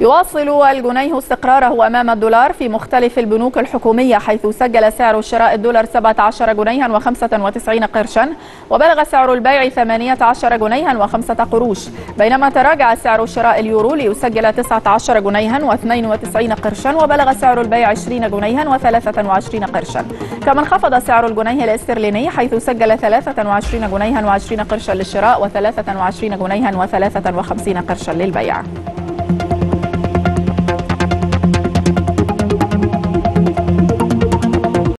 يواصل الجنيه استقراره أمام الدولار في مختلف البنوك الحكومية حيث سجل سعر شراء الدولار 17 جنيها و95 قرشا وبلغ سعر البيع 18 جنيها و5 قروش. بينما تراجع سعر شراء اليورو ليسجل 19 جنيها و92 قرشا وبلغ سعر البيع 20 جنيها و23 قرشا. كما انخفض سعر الجنيه الاسترليني حيث سجل 23 جنيها و20 قرشا للشراء و23 جنيها و53 قرشا للبيع.